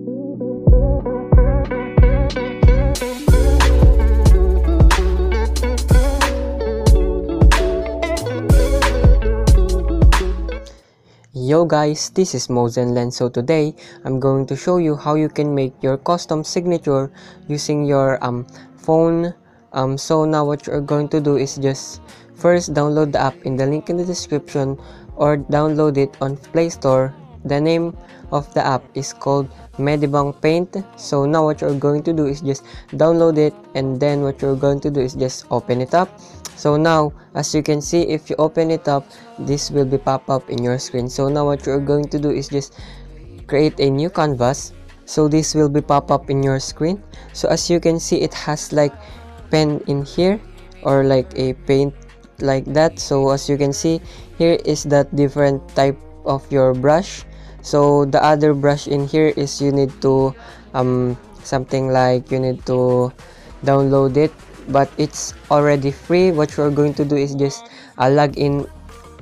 Yo guys, this is Mozen Len. So today, I'm going to show you how you can make your custom signature using your um phone. Um, so now what you're going to do is just first download the app in the link in the description or download it on Play Store. The name of the app is called Medibang Paint. So now what you're going to do is just download it and then what you're going to do is just open it up. So now as you can see if you open it up this will be pop up in your screen. So now what you're going to do is just create a new canvas. So this will be pop up in your screen. So as you can see it has like pen in here or like a paint like that. So as you can see here is that different type of your brush so the other brush in here is you need to um something like you need to download it. But it's already free. What you're going to do is just uh, log in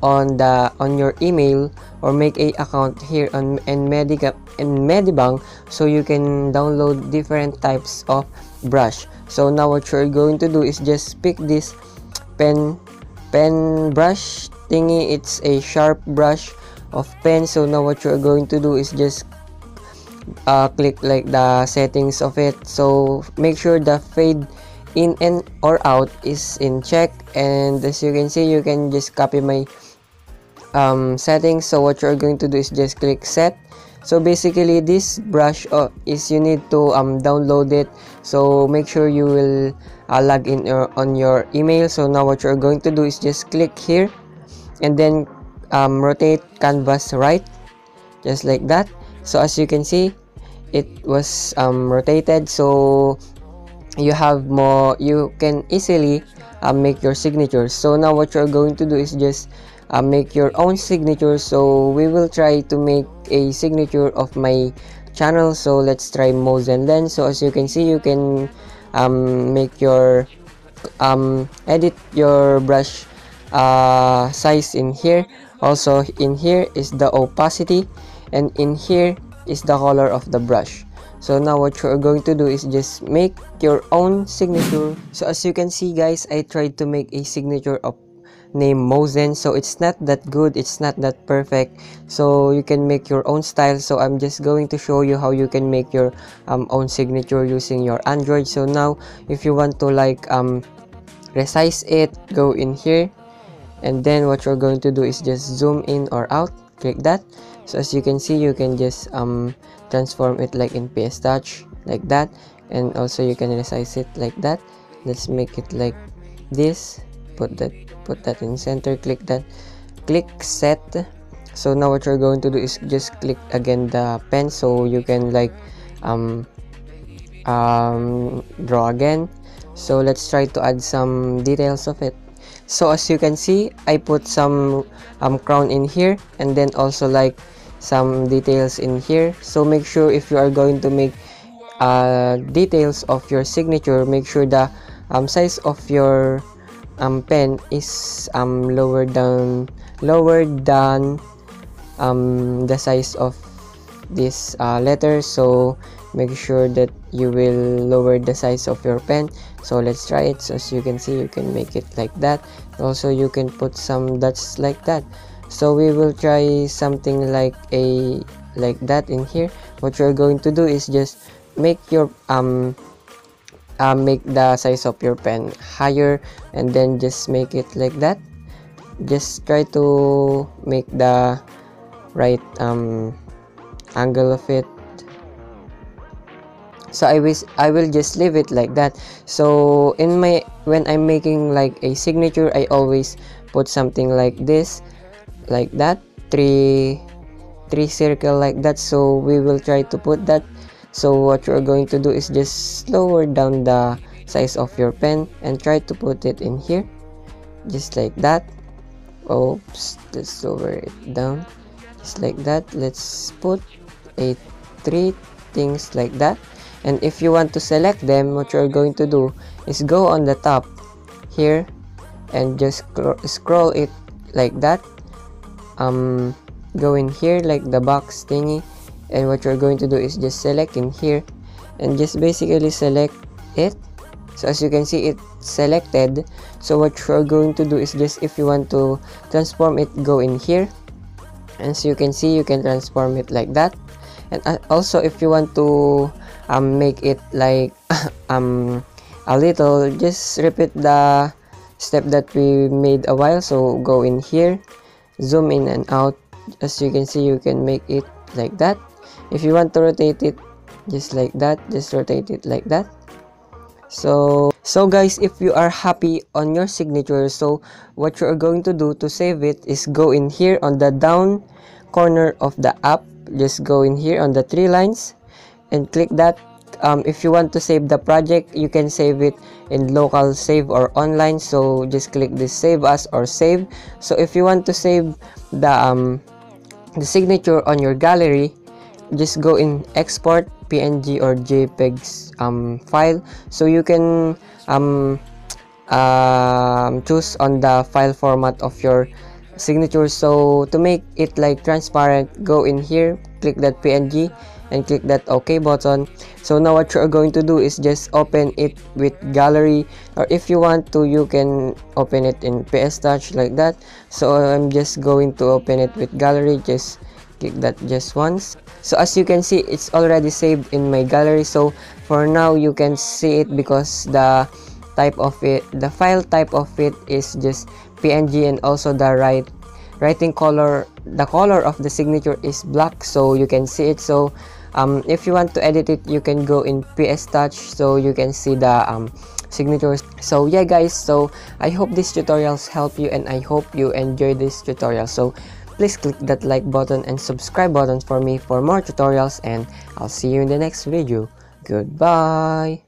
on the on your email or make a account here on in Medica in Medibang so you can download different types of brush. So now what you're going to do is just pick this pen pen brush thingy. It's a sharp brush of pen. So now what you're going to do is just uh, click like the settings of it. So make sure the fade in and or out is in check. And as you can see you can just copy my um, settings. So what you're going to do is just click set. So basically this brush uh, is you need to um, download it. So make sure you will uh, log in your, on your email. So now what you're going to do is just click here. And then um, rotate canvas right just like that. So as you can see it was um, rotated. So you have more you can easily uh, make your signatures. So now what you're going to do is just uh, make your own signature. So we will try to make a signature of my channel. So let's try Mozen Len so as you can see you can um, make your um, edit your brush uh, size in here also in here is the opacity and in here is the color of the brush. So now what you're going to do is just make your own signature. So as you can see guys i tried to make a signature of name Mozen so it's not that good it's not that perfect. So you can make your own style. So I'm just going to show you how you can make your um, own signature using your Android. So now if you want to like um, resize it go in here and then what you're going to do is just zoom in or out click that. So as you can see you can just um, transform it like in PS Touch like that. And also you can resize it like that. Let's make it like this. Put that put that in center click that. Click set. So now what you're going to do is just click again the pen so you can like um, um, draw again. So let's try to add some details of it so as you can see I put some um, crown in here and then also like some details in here. So make sure if you are going to make uh, details of your signature make sure the um, size of your um, pen is um, lower than lower than um, the size of this uh, letter. So make sure that you will lower the size of your pen. So let's try it. So as you can see you can make it like that. Also you can put some dots like that. So we will try something like a like that in here. What you're going to do is just make your um uh, make the size of your pen higher and then just make it like that. Just try to make the right um angle of it so I wish I will just leave it like that. So in my when I'm making like a signature I always put something like this like that three three circle like that. So we will try to put that. So what you're going to do is just lower down the size of your pen and try to put it in here just like that. Oops let's lower it down just like that. Let's put a three things like that and if you want to select them what you're going to do is go on the top here and just scroll it like that. Um go in here like the box thingy. And what you're going to do is just select in here and just basically select it. So as you can see it's selected. So what you're going to do is just if you want to transform it go in here. And so you can see you can transform it like that and uh, also if you want to um, make it like um, a little just repeat the step that we made a while. So go in here zoom in and out. As you can see you can make it like that. If you want to rotate it just like that. Just rotate it like that. So so guys if you are happy on your signature so what you are going to do to save it is go in here on the down corner of the app just go in here on the three lines and click that. Um, if you want to save the project you can save it in local save or online. So just click this save as or save. So if you want to save the um, the signature on your gallery just go in export png or jpegs um, file. So you can um, um, choose on the file format of your signature. So to make it like transparent go in here click that png and click that ok button. So now what you're going to do is just open it with gallery. Or if you want to you can open it in ps touch like that. So i'm just going to open it with gallery. Just click that just once. So as you can see it's already saved in my gallery. So for now you can see it because the type of it the file type of it is just png and also the right writing color the color of the signature is black so you can see it. So um, if you want to edit it you can go in ps touch so you can see the um, signatures. So yeah guys so i hope these tutorials help you and i hope you enjoy this tutorial. So please click that like button and subscribe button for me for more tutorials and i'll see you in the next video. Goodbye